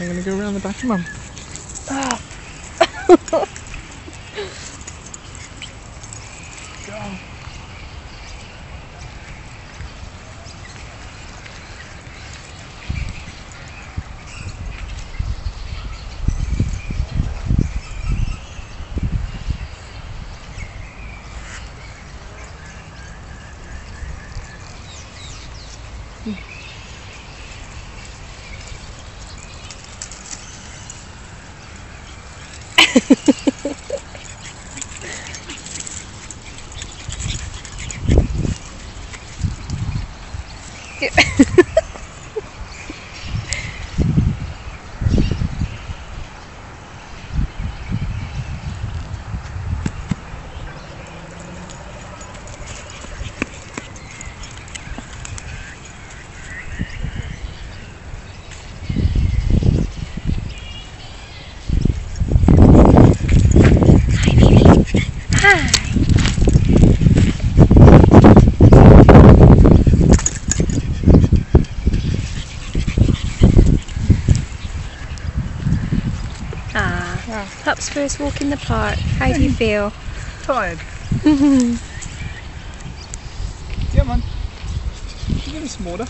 I'm to go around the back of Mum. Go. Ah, Ah. pup's first walk in the park. How do you feel? Tired. Come on. Give me some water.